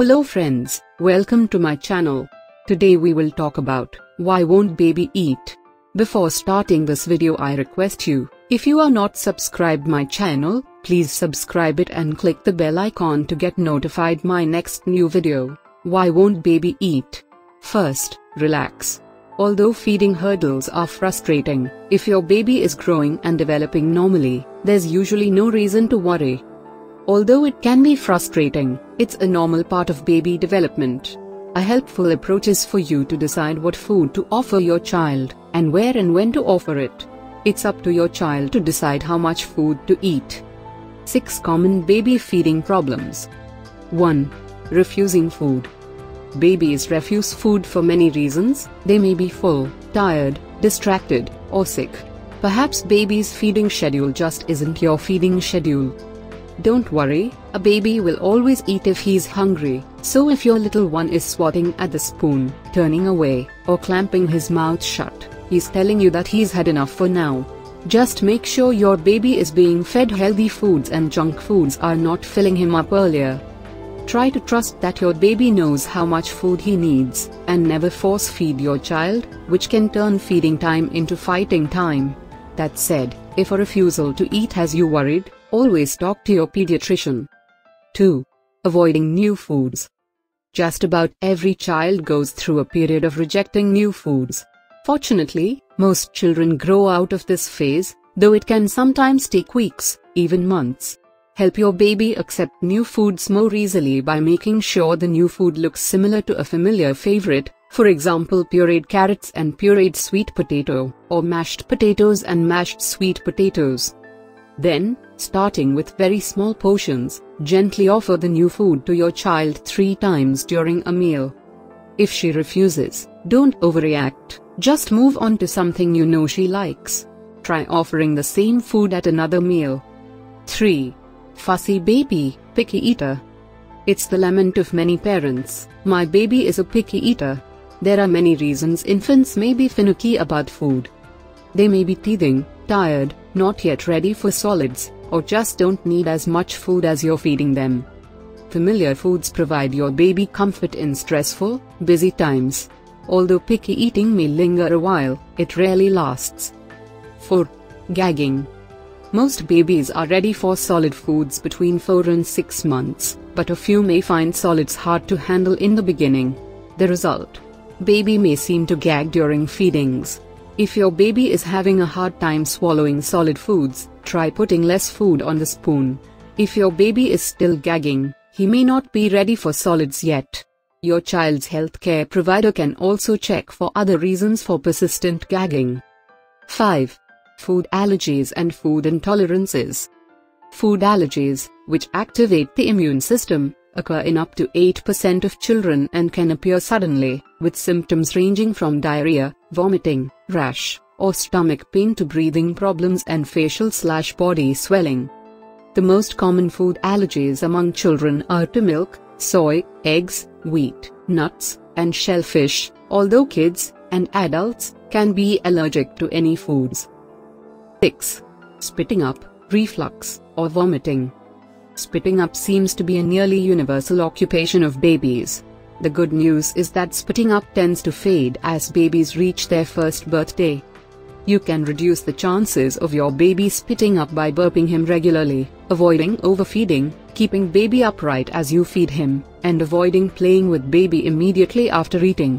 Hello friends, welcome to my channel. Today we will talk about why won't baby eat. Before starting this video I request you, if you are not subscribed my channel, please subscribe it and click the bell icon to get notified my next new video. Why won't baby eat? First, relax. Although feeding hurdles are frustrating, if your baby is growing and developing normally, there's usually no reason to worry. Although it can be frustrating, it's a normal part of baby development. A helpful approach is for you to decide what food to offer your child, and where and when to offer it. It's up to your child to decide how much food to eat. 6 Common Baby Feeding Problems 1. Refusing food. Babies refuse food for many reasons, they may be full, tired, distracted, or sick. Perhaps baby's feeding schedule just isn't your feeding schedule. Don't worry, a baby will always eat if he's hungry, so if your little one is swatting at the spoon, turning away, or clamping his mouth shut, he's telling you that he's had enough for now. Just make sure your baby is being fed healthy foods and junk foods are not filling him up earlier. Try to trust that your baby knows how much food he needs, and never force feed your child, which can turn feeding time into fighting time. That said, if a refusal to eat has you worried, always talk to your pediatrician. 2. Avoiding new foods. Just about every child goes through a period of rejecting new foods. Fortunately, most children grow out of this phase, though it can sometimes take weeks, even months. Help your baby accept new foods more easily by making sure the new food looks similar to a familiar favorite, for example pureed carrots and pureed sweet potato, or mashed potatoes and mashed sweet potatoes. Then, starting with very small portions, gently offer the new food to your child three times during a meal. If she refuses, don't overreact, just move on to something you know she likes. Try offering the same food at another meal. 3. Fussy baby, picky eater. It's the lament of many parents, my baby is a picky eater. There are many reasons infants may be finicky about food. They may be teething, tired, not yet ready for solids, or just don't need as much food as you're feeding them. Familiar foods provide your baby comfort in stressful, busy times. Although picky eating may linger a while, it rarely lasts. 4. Gagging. Most babies are ready for solid foods between 4 and 6 months, but a few may find solids hard to handle in the beginning. The result? Baby may seem to gag during feedings. If your baby is having a hard time swallowing solid foods, try putting less food on the spoon. If your baby is still gagging, he may not be ready for solids yet. Your child's healthcare provider can also check for other reasons for persistent gagging. 5 food allergies and food intolerances. Food allergies, which activate the immune system, occur in up to 8% of children and can appear suddenly, with symptoms ranging from diarrhea, vomiting, rash, or stomach pain to breathing problems and facial slash body swelling. The most common food allergies among children are to milk, soy, eggs, wheat, nuts, and shellfish, although kids and adults can be allergic to any foods. 6. Spitting up, reflux, or vomiting. Spitting up seems to be a nearly universal occupation of babies. The good news is that spitting up tends to fade as babies reach their first birthday. You can reduce the chances of your baby spitting up by burping him regularly, avoiding overfeeding, keeping baby upright as you feed him, and avoiding playing with baby immediately after eating.